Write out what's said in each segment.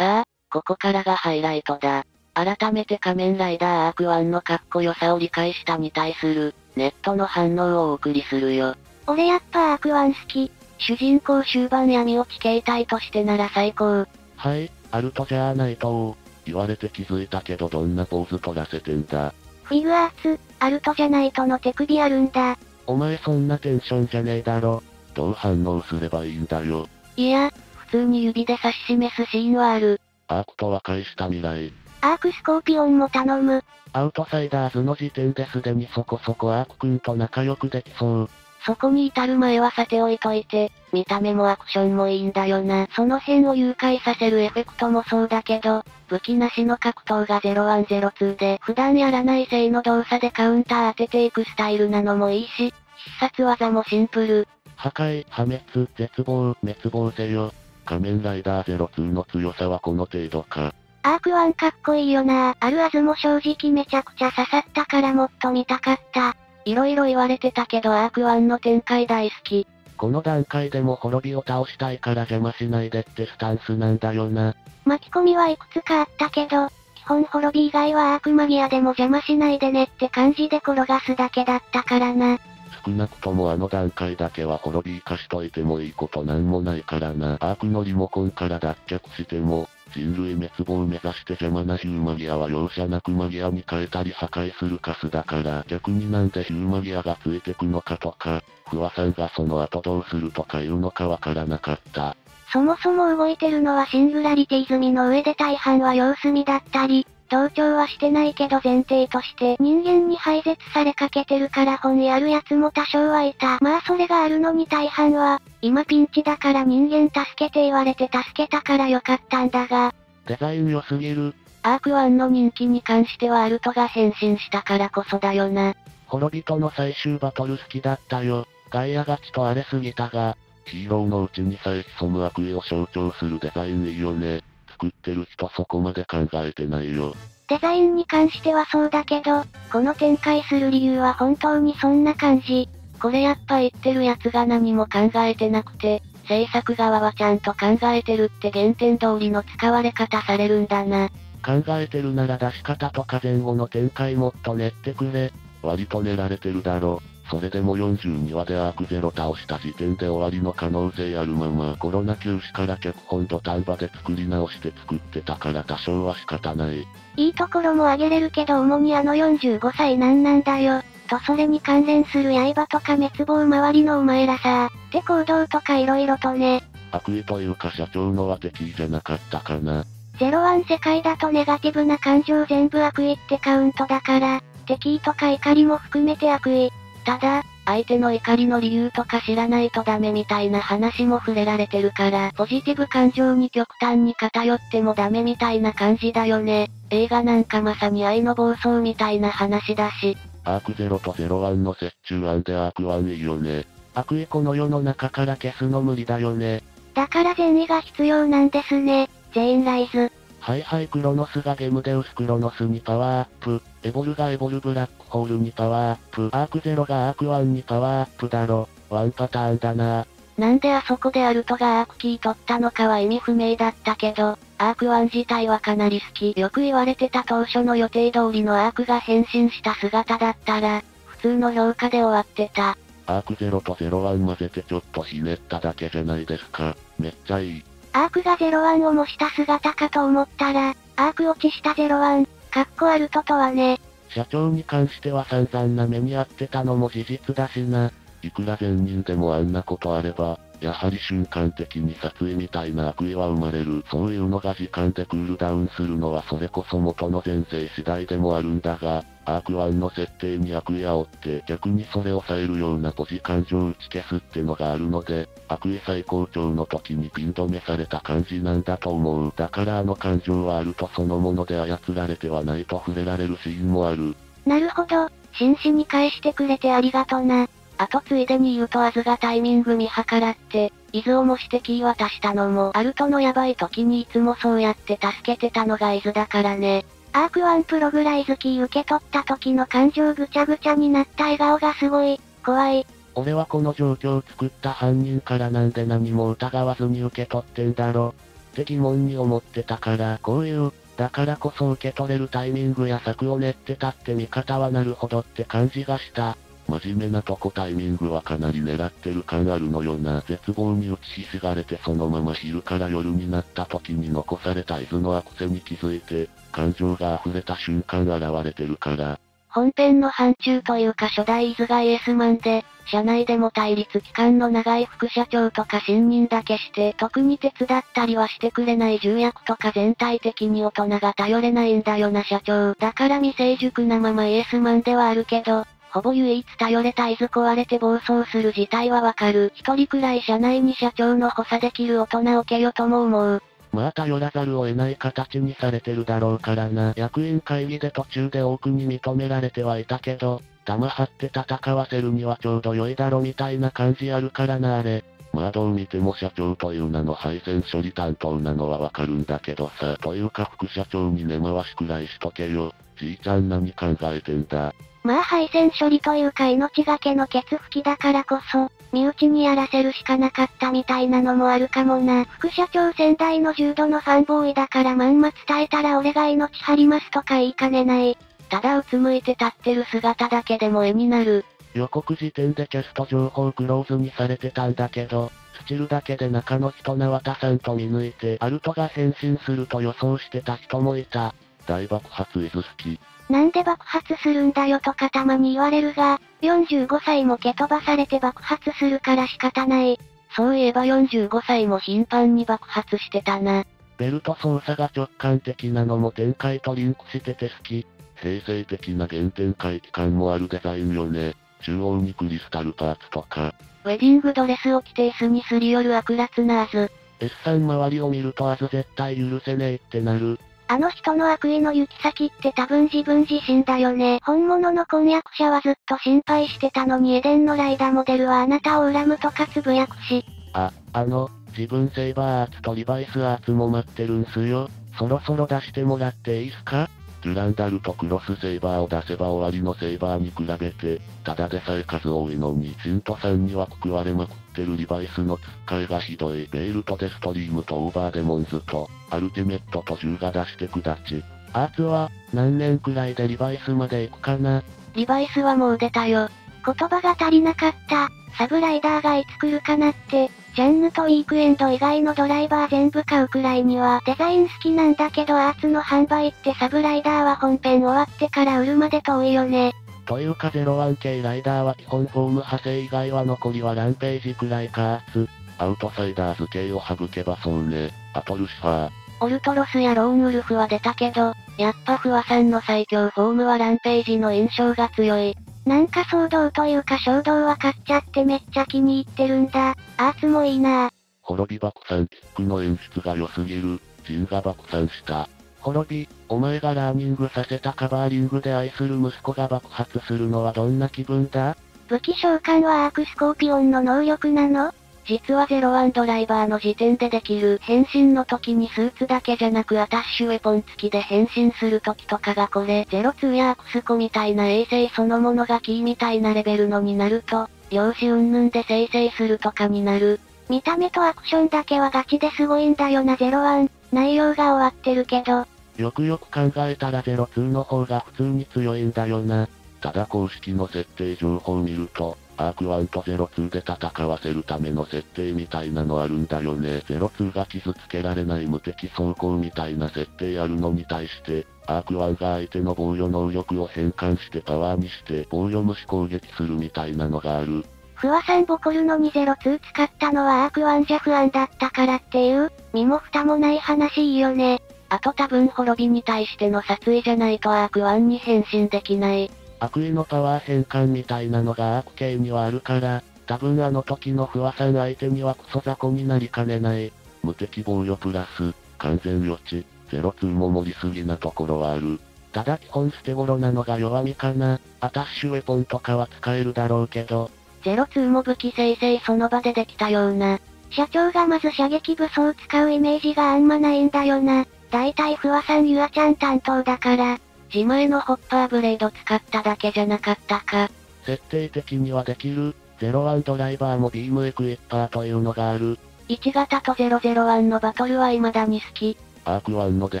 さあ、ここからがハイライトだ。改めて仮面ライダーアーク1のかっこよさを理解したに対する、ネットの反応をお送りするよ。俺やっぱアーク1好き。主人公終盤闇落ち形態としてなら最高。はい、アルトじゃあないと言われて気づいたけどどんなポーズ取らせてんだ。フィグアーツ、アルトじゃないとの手首あるんだ。お前そんなテンションじゃねえだろ。どう反応すればいいんだよ。いや、普通に指で指し示すシーンはある。アークと和解した未来。アークスコーピオンも頼む。アウトサイダーズの時点ですでにそこそこアーク君と仲良くできそう。そこに至る前はさておいといて、見た目もアクションもいいんだよな。その辺を誘拐させるエフェクトもそうだけど、武器なしの格闘が0102で普段やらない静の動作でカウンター当てていくスタイルなのもいいし、必殺技もシンプル。破壊、破滅、絶望、滅亡せよ。仮面ライダー02の強さはこの程度か。アーク1かっこいいよなあるあずも正直めちゃくちゃ刺さったからもっと見たかった。いろいろ言われてたけどアーク1の展開大好き。この段階でも滅びを倒したいから邪魔しないでってスタンスなんだよな。巻き込みはいくつかあったけど、基本滅び以外はアークマギアでも邪魔しないでねって感じで転がすだけだったからな。少なくともあの段階だけは滅び生かしといてもいいことなんもないからな。アークのリモコンから脱却しても、人類滅亡を目指して邪魔なヒューマギアは容赦なくマギアに変えたり破壊するカスだから逆になんでヒューマギアがついてくのかとか、フワさんがその後どうするとか言うのかわからなかった。そもそも動いてるのはシングラリティ済みの上で大半は様子見だったり、同調はしてないけど前提として人間に排絶されかけてるから本やる奴も多少はいた。まあそれがあるのに大半は、今ピンチだから人間助けて言われて助けたからよかったんだが。デザイン良すぎる。アーク1の人気に関してはアルトが変身したからこそだよな。滅びとの最終バトル好きだったよ。ガイアがちと荒れすぎたが、ヒーローのうちにさえ潜む悪意を象徴するデザインいいよね。作ってる人そこまで考えてないよ。デザインに関してはそうだけど、この展開する理由は本当にそんな感じ。これやっぱ言ってる奴が何も考えてなくて、制作側はちゃんと考えてるって原点通りの使われ方されるんだな。考えてるなら出し方とか前後の展開もっと練ってくれ。割と練られてるだろ。それでも42話でアークゼロ倒した時点で終わりの可能性あるままコロナ休止から脚本土壇場で作り直して作ってたから多少は仕方ない。いいところもあげれるけど主にあの45歳なんなんだよ。とそれに関連する刃とか滅亡周りのお前らさ、って行動とか色々とね。悪意というか社長のは敵じゃなかったかな。ゼロワン世界だとネガティブな感情全部悪意ってカウントだから、敵とか怒りも含めて悪意。ただ、相手の怒りの理由とか知らないとダメみたいな話も触れられてるから、ポジティブ感情に極端に偏ってもダメみたいな感じだよね。映画なんかまさに愛の暴走みたいな話だし。アークゼロとゼロワンの折衷案でアークワンいいよね。悪意この世の中から消すの無理だよね。だから善意が必要なんですね。ジェインライズ。はいはいクロノスがゲムデウスクロノスにパワーアップ。エボルがエボルブラックホールにパワーアップ。アークゼロがアークワンにパワーアップだろ。ワンパターンだな。なんであそこで或人がアークキー取ったのかは意味不明だったけど、アーク1自体はかなり好き。よく言われてた当初の予定通りのアークが変身した姿だったら、普通の評価で終わってた。アーク0と01混ぜてちょっとひねっただけじゃないですか。めっちゃいい。アークが01を模した姿かと思ったら、アーク落ちした01、かっこあるととはね。社長に関しては散々な目に遭ってたのも事実だしな。いくら善人でもあんなことあれば、やはり瞬間的に殺意みたいな悪意は生まれる。そういうのが時間でクールダウンするのはそれこそ元の前世次第でもあるんだが、アーク1の設定に悪意煽って逆にそれを抑えるようなポジ感情打ち消すってのがあるので、悪意最高潮の時にピン止めされた感じなんだと思う。だからあの感情はあるとそのもので操られてはないと触れられるシーンもある。なるほど、真摯に返してくれてありがとな。あとついでに言うとアズがタイミング見計らって、伊豆を模してキー渡したのも、アルトのやばい時にいつもそうやって助けてたのが伊豆だからね。アークワンプログライズキー受け取った時の感情ぐちゃぐちゃになった笑顔がすごい、怖い。俺はこの状況を作った犯人からなんで何も疑わずに受け取ってんだろ。って疑問に思ってたから、こういう、だからこそ受け取れるタイミングや策を練ってたって見方はなるほどって感じがした。真面目なとこタイミングはかなり狙ってる感あるのよな。絶望に打ちひしがれてそのまま昼から夜になった時に残された伊豆のアクセに気づいて、感情が溢れた瞬間現れてるから。本編の範疇というか初代伊豆がイエスマンで、社内でも対立期間の長い副社長とか新任だけして、特に手伝ったりはしてくれない重役とか全体的に大人が頼れないんだよな社長。だから未成熟なままイエスマンではあるけど、ほぼ唯一頼れた伊豆壊れて暴走する事態はわかる。一人くらい社内に社長の補佐できる大人をけよとも思う。まあ頼らざるを得ない形にされてるだろうからな。役員会議で途中で多くに認められてはいたけど、玉張って戦わせるにはちょうど良いだろみたいな感じあるからなあれ。まあどう見ても社長という名の配線処理担当なのはわかるんだけどさ。というか副社長に根回しくらいしとけよ。じいちゃん何考えてんだ。まあ配線処理というか命がけのケツ吹きだからこそ、身内にやらせるしかなかったみたいなのもあるかもな。副社長先代の重度のファンボーイだからまんま伝えたら俺が命張りますとか言いかねない。ただうつむいて立ってる姿だけでも絵になる。予告時点でキャスト情報クローズにされてたんだけど、スチルだけで中の人縄田さんと見抜いてアルトが変身すると予想してた人もいた。大爆発イズ好き。なんで爆発するんだよとかたまに言われるが、45歳も蹴飛ばされて爆発するから仕方ない。そういえば45歳も頻繁に爆発してたな。ベルト操作が直感的なのも展開とリンクしてて好き。平成的な原点回帰感もあるデザインよね。中央にクリスタルパーツとか。ウェディングドレスを着て椅子にすり寄る悪辣なアズ。S さん周りを見るとアズ絶対許せねえってなる。あの人の悪意の行き先って多分自分自身だよね。本物の婚約者はずっと心配してたのにエデンのライダーモデルはあなたを恨むとかつぶやくし。あ、あの、自分セイバーアーツとリバイスアーツも待ってるんすよ。そろそろ出してもらっていいすか？デュランダルとクロスセイバーを出せば終わりのセイバーに比べて、ただでさえ数多いのに、シントさんには食われまくってるリバイスのつっかえがひどい。ベイルとデストリームとオーバーデモンズと、アルティメットとジュウガ出してくだち。アーツは、何年くらいでリバイスまで行くかなリバイスはもう出たよ。言葉が足りなかった。サブライダーがいつ来るかなって、ジャンヌとウィークエンド以外のドライバー全部買うくらいにはデザイン好きなんだけどアーツの販売ってサブライダーは本編終わってから売るまで遠いよね。というか01系ライダーは基本フォーム派生以外は残りはランページくらいかアーツ。アウトサイダーズ系を省けばそうね。あとルシファー。オルトロスやローンウルフは出たけど、やっぱ不破さんの最強フォームはランページの印象が強い。なんか騒動というか衝動は買っちゃってめっちゃ気に入ってるんだ。アーツもいいな滅爆散キックの演出が良すぎる。迅が爆散した。滅、お前がラーニングさせたカバーリングで愛する息子が爆発するのはどんな気分だ？武器召喚はアークスコーピオンの能力なの？実は01ドライバーの時点でできる変身の時にスーツだけじゃなくアタッシュウェポン付きで変身する時とかがこれ02やアクスコみたいな衛星そのものがキーみたいなレベルのになると、量子云々で生成するとかになる。見た目とアクションだけはガチですごいんだよな01。内容が終わってるけど。よくよく考えたら02の方が普通に強いんだよな。ただ公式の設定情報を見ると、アーク1と02で戦わせるための設定みたいなのあるんだよね。02が傷つけられない無敵走行みたいな設定あるのに対して、アーク1が相手の防御能力を変換してパワーにして防御無視攻撃するみたいなのがある。フワさんボコるのに02使ったのはアーク1じゃ不安だったからっていう、身も蓋もない話いいよね。あと多分滅びに対しての殺意じゃないとアーク1に変身できない。悪意のパワー変換みたいなのがアーク系にはあるから、多分あの時の不破さん相手にはクソ雑魚になりかねない。無敵防御プラス、完全予知、02も盛りすぎなところはある。ただ基本捨て頃なのが弱みかな。アタッシュウェポンとかは使えるだろうけど。02も武器生成その場でできたような。社長がまず射撃武装を使うイメージがあんまないんだよな。だいたい不破さんユアちゃん担当だから。自前のホッパーブレード使っただけじゃなかったか。設定的にはできる、01ドライバーもビームエクイッパーというのがある。1型と001のバトルは未だに好き。アーク1のデ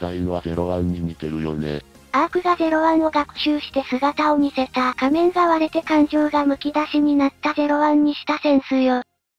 ザインは01に似てるよね。アークが01を学習して姿を似せた仮面が割れて感情がむき出しになった01にしたセンスよ。